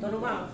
都是忘。